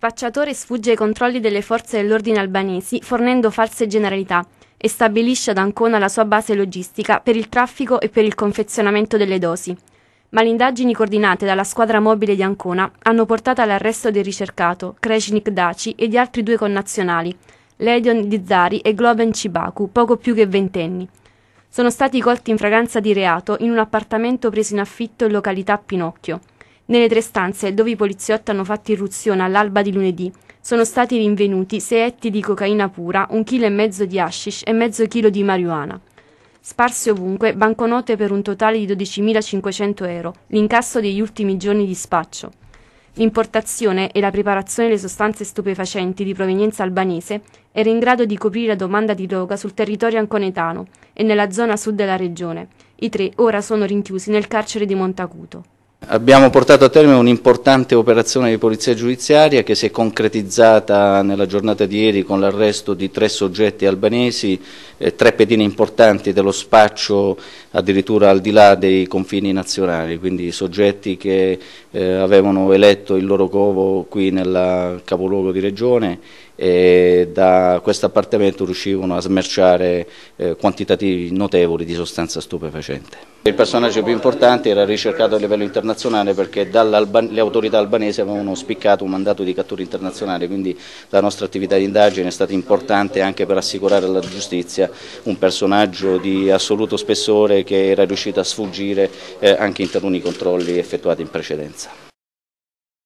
Spacciatore sfugge ai controlli delle forze dell'ordine albanesi fornendo false generalità e stabilisce ad Ancona la sua base logistica per il traffico e per il confezionamento delle dosi. Ma le indagini coordinate dalla squadra mobile di Ancona hanno portato all'arresto del ricercato, Kreshnik Daci e di altri due connazionali, Ledion Dizari e Globen Cibaku, poco più che ventenni. Sono stati colti in fragranza di reato in un appartamento preso in affitto in località Pinocchio. Nelle tre stanze dove i poliziotti hanno fatto irruzione all'alba di lunedì sono stati rinvenuti sei etti di cocaina pura, un chilo e mezzo di hashish e mezzo chilo di marijuana. Sparse ovunque banconote per un totale di 12.500 euro, l'incasso degli ultimi giorni di spaccio. L'importazione e la preparazione delle sostanze stupefacenti di provenienza albanese era in grado di coprire la domanda di droga sul territorio anconetano e nella zona sud della regione. I tre ora sono rinchiusi nel carcere di Montacuto. Abbiamo portato a termine un'importante operazione di polizia giudiziaria che si è concretizzata nella giornata di ieri con l'arresto di tre soggetti albanesi, eh, tre pedine importanti dello spaccio addirittura al di là dei confini nazionali, quindi soggetti che eh, avevano eletto il loro covo qui nel capoluogo di regione e da questo appartamento riuscivano a smerciare eh, quantitativi notevoli di sostanza stupefacente. Il personaggio più importante era ricercato a livello internazionale perché le autorità albanesi avevano spiccato un mandato di cattura internazionale, quindi la nostra attività di indagine è stata importante anche per assicurare alla giustizia un personaggio di assoluto spessore che era riuscito a sfuggire eh, anche in taluni controlli effettuati in precedenza.